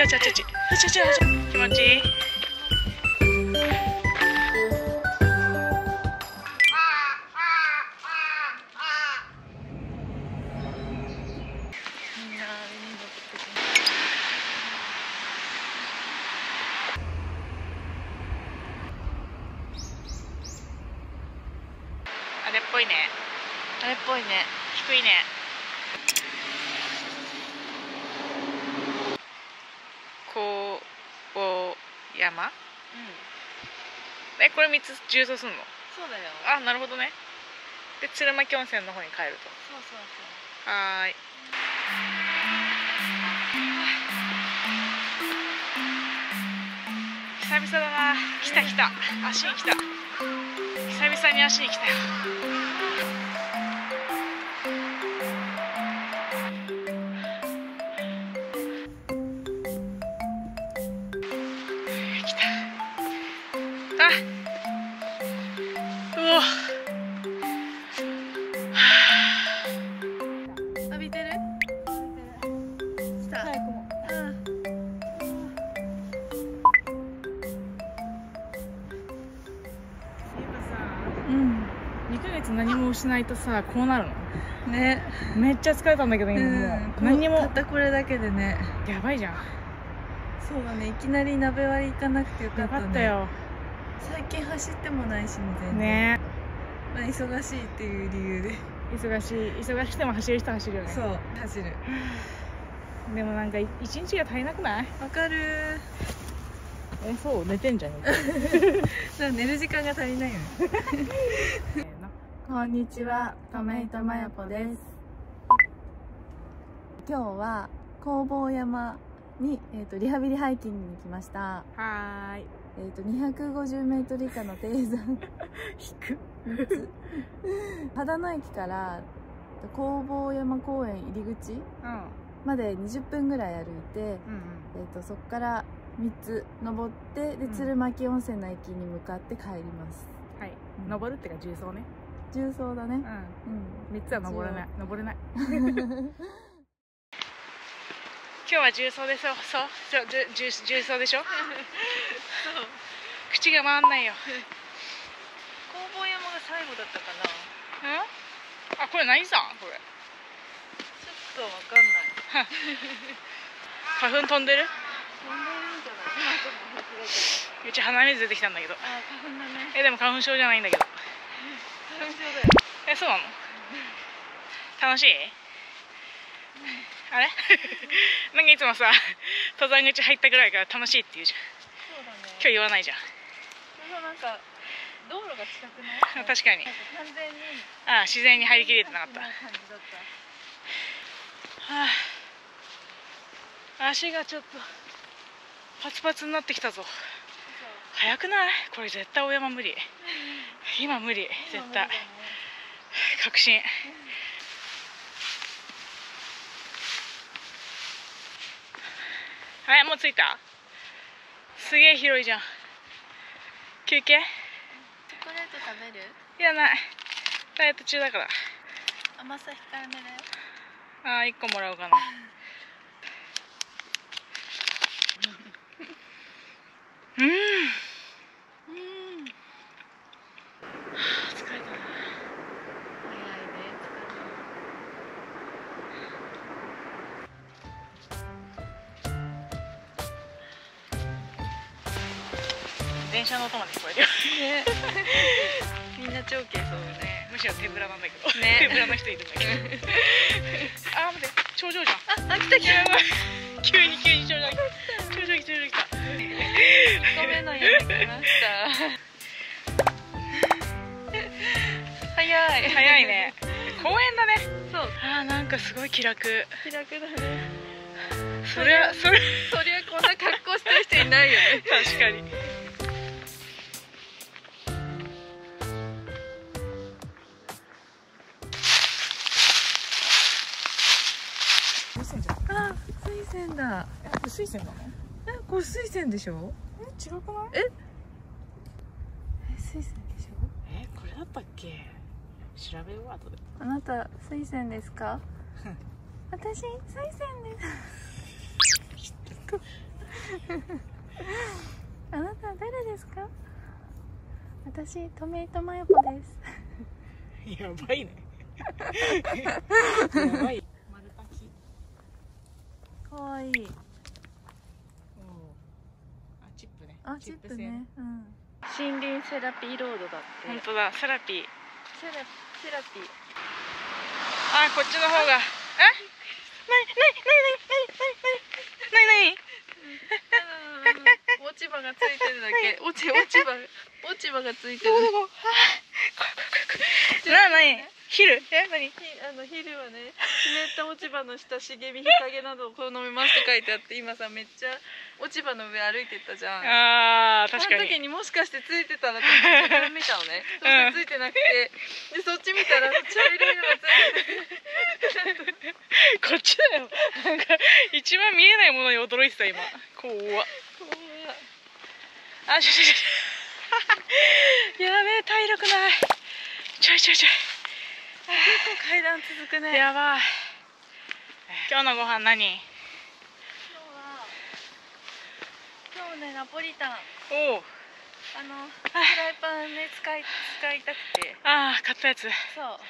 ちゃちゃちゃちゃちゃちゃちゃ気持ちいいこう山？うん。えこれ3つ重装すんの？そうだよ。あなるほどね。で鶴巻温泉の方に帰ると。そうそうそう。はーい。久々だな。来た来た。足に来た。久々に足に来たよしないとさこうなるの？ね。めっちゃ疲れたんだけど今も。う、うん何にもたったこれだけでね。やばいじゃん。そうだね。いきなり鍋割り行かなくてよかよったね。かったよ。最近走ってもないしね全然。ね。まあ、忙しいっていう理由で。忙しい。忙しくても走る人は走るよね。そう走る。でもなんかい一日が足りなくない？わかる。えそう？寝てんじゃんだから寝る時間が足りないよねこんにちは、トメイトマヤポです。今日は工房山に、えー、とリハビリハイキングに来ました。はーい。えっ、と250メートル以下の低山。引く3つ。秦野駅から工房山公園入り口うん。まで20分ぐらい歩いて、うんえー、とそこから3つ登ってでうん。鶴巻温泉の駅に向かって帰ります。はい。うん。登るってか重曹ね重曹だね。うん。うん。3つは登れない。登れない。今日は重曹でしょ？そう？そう重重重曹でしょ？口が回んないよ。工房山が最後だったかな。うんあこれ何さ？んこれ。ちょっとわかんない。花粉飛んでる？飛んでるんじゃない？うち鼻水出てきたんだけど。あ花粉だね。えでも花粉症じゃないんだけどえそうなの？楽しい？あれ？なんかいつもさ登山口入ったぐらいから楽しいって言うじゃん。そうだね。今日言わないじゃん。そうなんか道路が近くない 確かに。完全に。ああ自然に入りきれてなかった、は感じだった。あ、足がちょっとパツパツになってきたぞ。早くない？これ絶対大山無理 今無理絶対。確信。はいもう着いた？すげえ広いじゃん。休憩？チョコレート食べる？いらない。ダイエット中だから。甘さ控えめだよ。ああ1個もらおうかな。うん電車の音まで聞こえるよ。ね。みんな超軽装ね。むしろ手ぶらなんだけど、ね。手ぶらの人いるんだけど。あー待って頂上じゃん。あ、あ、来た来た。急に急に頂上頂上来た。頂上来た。1個目の家に来ました。早 い早いね。公園だね。そう。あーなんかすごい気楽。気楽だね。それはそれそりゃこんな格好してる人いないよね。確かに水線なの？え、これ水仙でしょ？え違くない？え？水仙でしょ？えこれだったっけ？調べよう後で。あなた水仙ですか？私水仙です。あなたは誰ですか？私トメイトマヨポです。やばいね。やばい。丸パキかわいいおーあチップねあチップ製ね。うん。森林セラピーロードだって。本当だ。セラピー。セラセラピー。あこっちの方が。え？なになになになになになになに落ち葉がついてるだけ。落ち落ち葉落ち葉がついてる。どこどこあ怖い怖い怖い怖い。ななにヒルえなにひあの昼はね湿った落ち葉の下茂み日陰などを好みますって書いてあって今さめっちゃ落ち葉の上歩いてったじゃん。あー確かその時ににもしかしてついてたらと思って自分見たのね。そしてついてなくてでそっち見たら茶色いのがついてて。こっちだよなんか一番見えないものに驚いてた今。怖っ。怖いあちょちょちょ。やべえ体力ない。ちょいちょいちょ結構 階段続くいね。やばい。今日のご飯何？今日は今日ねナポリタン。おおあのフライパンね使い使いたくて。ああ買ったやつ。そ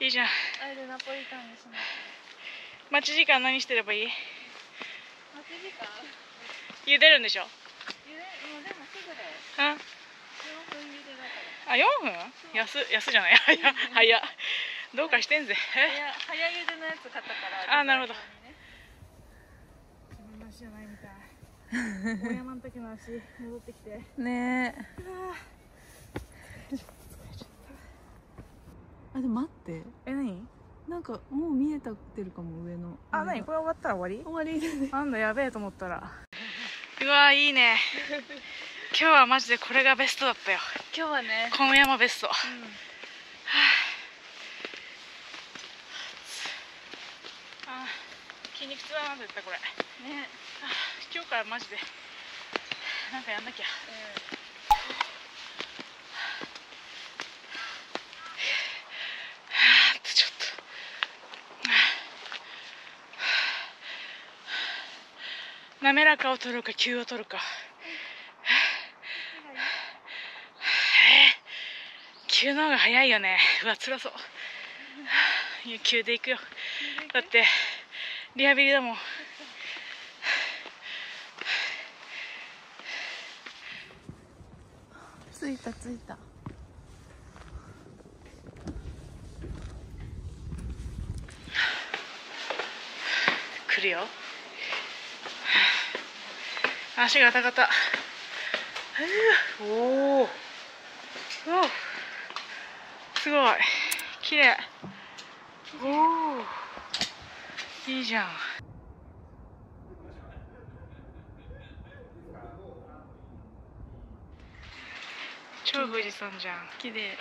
う。いいじゃん。あれでナポリタンにします。待ち時間何してればいい？待ち時間？茹でるんでしょ？ゆでもうでもすぐだよ。うん。4分茹でだから。あ4分？安安じゃない？早っ早っどうかしてんぜ。え早早茹でのやつ買ったからあなるほど。自分の足じゃないみたい。大山の時の足戻ってきて。ねあでも待って。え何？なんかもう見えたってるかも上の。あ何？これ終わったら終わり？終わり。なんだやべえと思ったら。うわいいね。今日はマジでこれがベストだったよ。今日はね。この山ベストあー筋肉痛だな絶対これ。うんね。あー今日からマジで。なんかやんなきゃ。あーってちょっと。滑らかを取るか急を取るか。えー急の方が早いよね。うわ辛そう。いや急で行くよだってリハビリだもん。着いた着いた。来るよ。足がガタガタふうおおおすごい。綺麗。おおいいじゃん。超富士山じゃん。綺麗。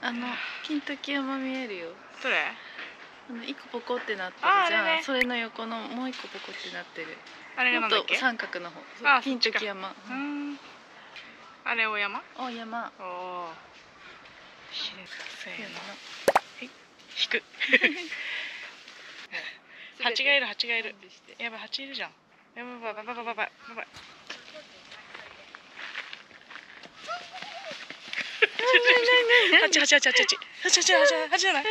あの金時山見えるよ。どれ？あの一個ポコってなってるじゃん。ね。それの横のもう一個ポコってなってる。あれがなんだっけ？三角の方。あ金時山。うーん。あれお山？お山。おおせーの。引く 蜂がいる蜂がいる。やばい蜂いるじゃん。やばいやばいやばいやばい。やばいやばい。蜂蜂蜂蜂蜂蜂蜂蜂蜂じゃない？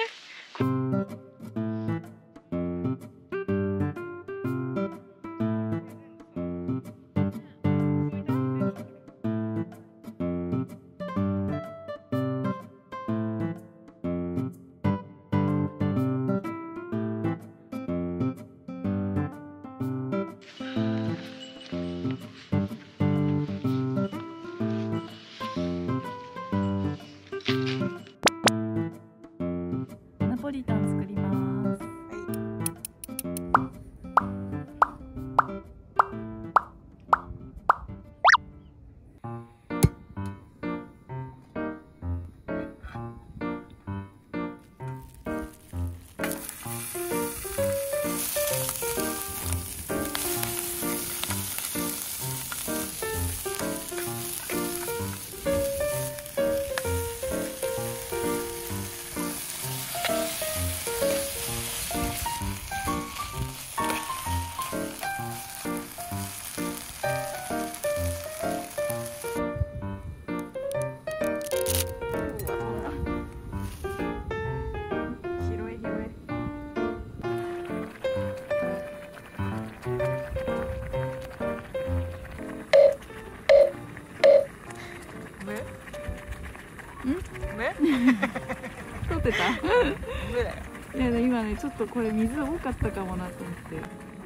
いや今ねちょっとこれ水多かったかもなと思って。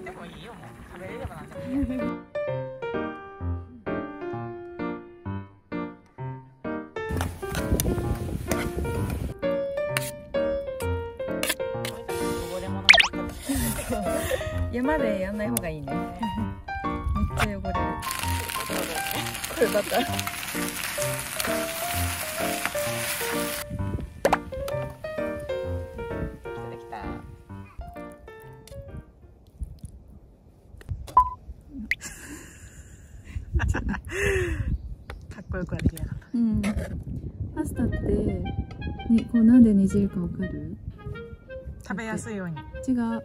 で もいいよもう食べれればなんでもいいよこぼれ物も山でやんない方がいいね。めっちゃ汚れる。これバター。パスタってにこうなんで煮汁かわかる？食べやすいように。違う。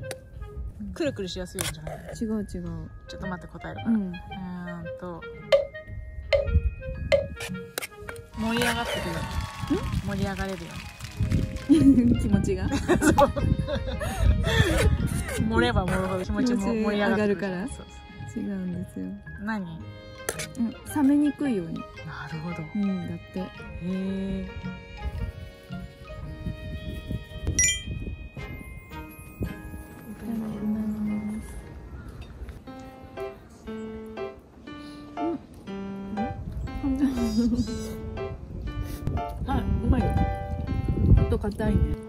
くるくるしやすいようにじゃない。違う違う。ちょっと待って答えるから、うん。と盛り上がってるよ盛り上がれるよ 気持ちが？盛れば盛るほど気持ちも盛り上がるから違うんですよ、う何？冷めにくいように。るほど。へうんだって。えいただきます。あうまいよ。ちょっと硬いね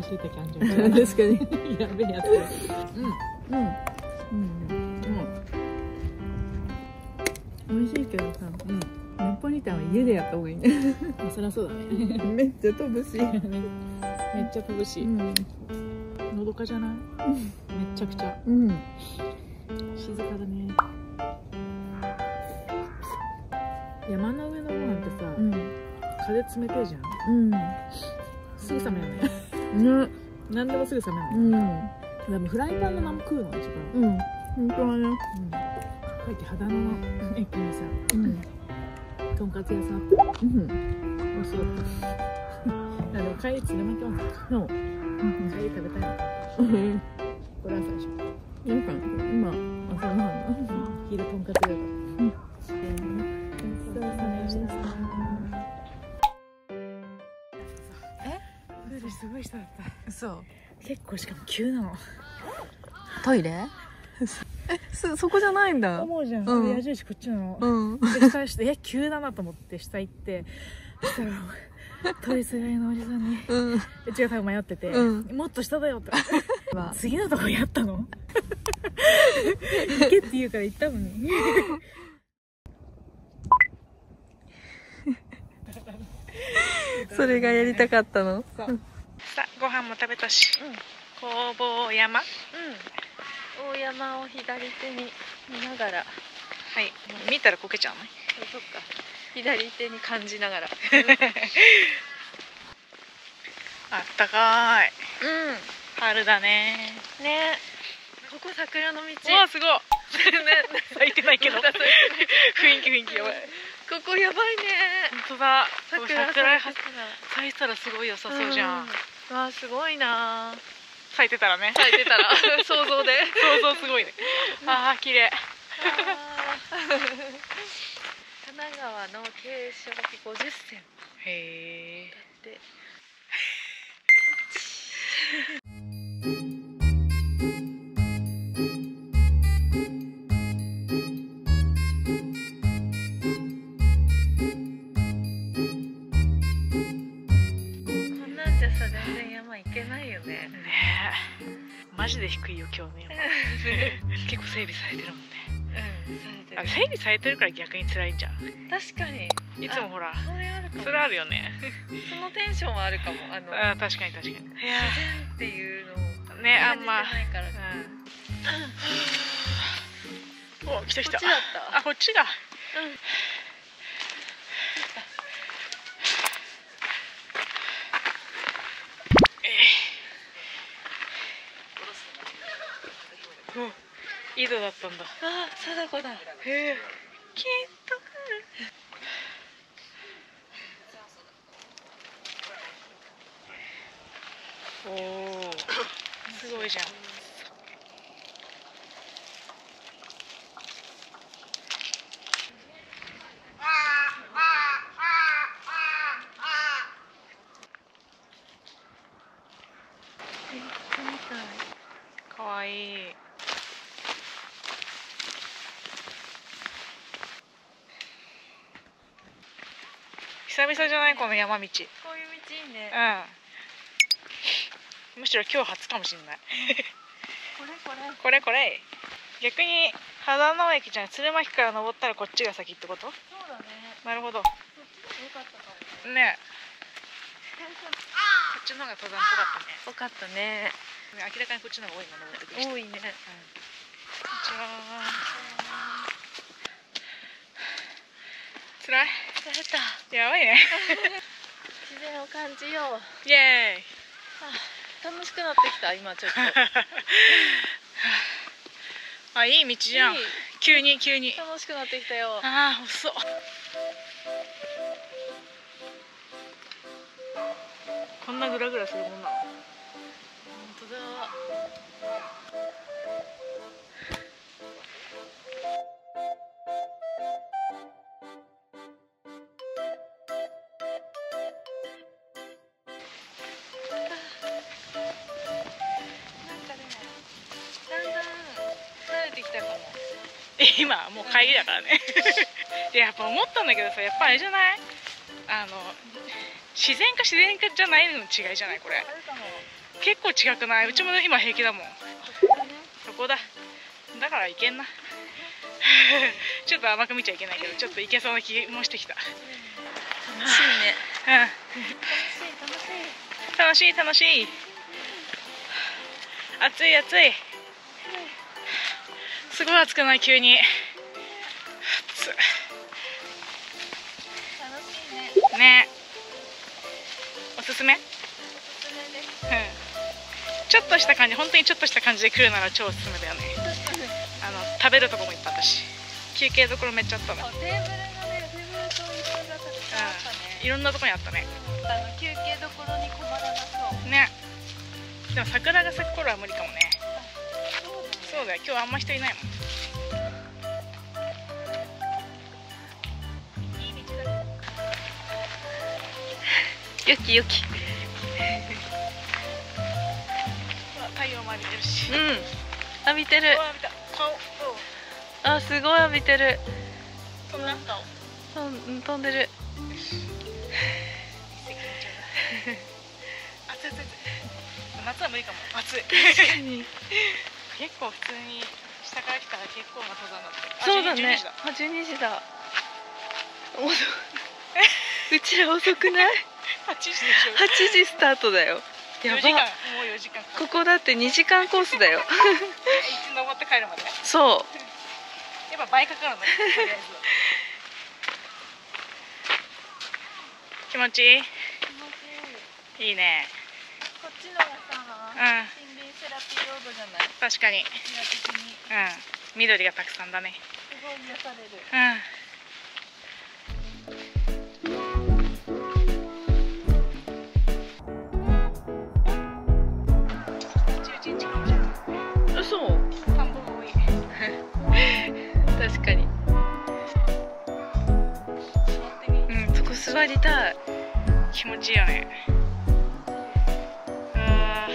かしい時あるじ。ゃ ん確かに。やべえやつ。うん。うん。うん。美味しいけどさうん。ナポリタンは家でやった方がいいねそりゃそうだねめっちゃ飛ぶしめっちゃ飛ぶしうん。のどかじゃないめっちゃくちゃうん。静かだね山の上の方なん。てさ、うん。風冷てえじゃん。うん。すぐ冷めるねね。何でもすぐ冷めるうん。ねでもフライパンのまま食うのが一番。うん。本当はね。うん。さっき秦野の駅にさうん。とんかつ屋さん。うん。美味しそう。だでも帰り連れまってます。そう帰り食べたいなうん。これ朝でしょ。今朝ごはんだ。昼とんかつ屋だうんい人だった。嘘結構しかも急なの。トイレ？えそそこじゃないんだ。思うじゃん、うん。矢印こっちなの、うん。で下してえ急だなと思って下行ってそしたら取りすがりのおじさんにうん。うちが多分迷ってて、うもっと下だよっては次のとこやったの 行けって言うから行ったのに。それがやりたかったの？さあご飯も食べたし、工房山。はうん。大山を左手に見ながら。い。見たらこけちゃうのそっか。左手に感じながら。あったかい。うん。春だね。ね。ここ桜の道。うわすごい。咲いてないけど。雰囲気雰囲気やばい。ここやばいね。本当だ。桜桜咲いてたら咲いたらすごい良さそうじゃん、うんわあすごいな。咲いてたらね。咲いてたら。想像で。想像すごいね。あー綺麗。神奈川の継承期50選へえでこ低いよ今日ね結構整備されてるもんね。うん。あ整備されてるから逆に辛いんじゃん。確かに。いつもほらそれあるかも。それあるよね。そのテンションはあるかも。あのあー確かに確かに。自然っていうのをねあんまうん。お来た来た。こっちだった。あこっちだ。うん井戸だったんだ。ああ貞子だ。へえ。きっとくるおおすごいじゃん。かわいい。久々じゃない？この山道。こういう道いいね。うん。むしろ今日初かもしれない。これこれ。これこれ。逆に秦野駅じゃん鶴巻から登ったらこっちが先ってこと？そうだね。なるほど。そっちでもよかったかもね。こっちの方が登山っぽかったね。よかったね。明らかにこっちの方が多いな登ってくる人多いね。こんにちは。つらい？疲れた。やばいね。自然を感じよう。イエーイ。楽しくなってきた今ちょっと。あいい道じゃん。急に急に。楽しくなってきたよ。ああ遅っ。こんなグラグラするもんなの？帰りだからね。で やっぱ思ったんだけどさやっぱあれじゃない？あの自然か自然かじゃないの違いじゃないこれ。結構違くない？うちも今平気だもん。そこだ。だからいけんな。ちょっと甘く見ちゃいけないけどちょっといけそうな気もしてきた。楽しいね。うん。楽しい楽しい。楽しい楽しい。暑い暑いすごい暑くない？急にね。おすすめ？おすすめです。うん。ちょっとした感じ本当にちょっとした感じで来るなら超おすすめだよね。あの食べるとこもいっぱいあったし休憩どころめっちゃあったのあテーブルがねテーブルと椅子がたくさんあったねいろんなとこにあったね。あの休憩どころに困らなそう。ね。でも桜が咲く頃は無理かもね。そうだね。そうだよ。今日あんま人いないもんよきよき太陽も浴びてるし。うん。浴びてる。あすごい浴びてる。そんな顔。飛んでる。暑い暑い暑い夏は無理かも。暑い。確かに。結構普通に下から来たら結構な登山だったそうだあ12ね時だ。あ12時だ。遅 うちら遅くない？8時でしょ。8時スタートだよ。や4時間ばもう4時間。かここだって2時間コースだよ。一日登って帰るまで？そう。やっぱ倍かかる気持ちいい？気持ちいい。いいね。こっちのがさうん。森林セラピーロードじゃない？確かに。うん。緑がたくさんだね。すごい癒される。うん座りたい。気持ちいいよね。あー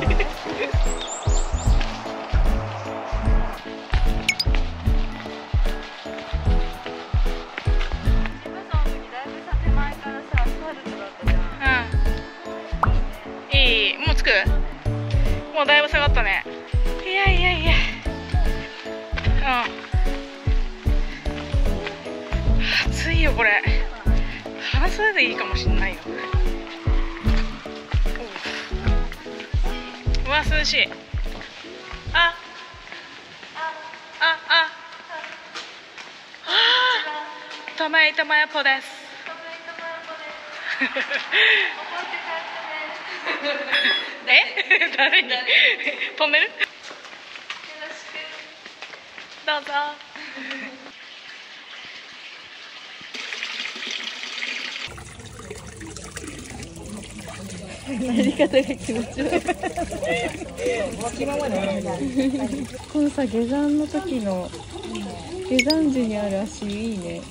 リバさんの時だいぶさ手前からさアスファルトだったじゃん。うん。いい。もう着く？もうだいぶ下がったね。よこれ。半袖でいいかもしんないよ。おううわ涼しい。あ。ああ。あトマイトマヨポです。え 誰に？飛んでるどうぞ やり方が気持ち悪い。このさ下山の時の下山時にある足いいね